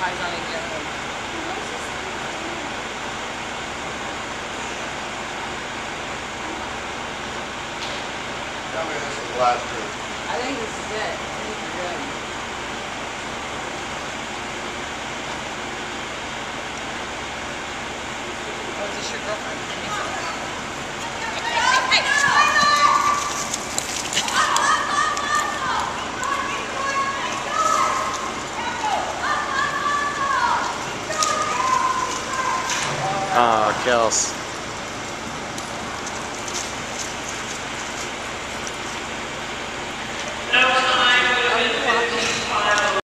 ties on again. Tell me this is the last group. I think this is it. I think you're good. Oh, is this your girlfriend? Oh, Kels.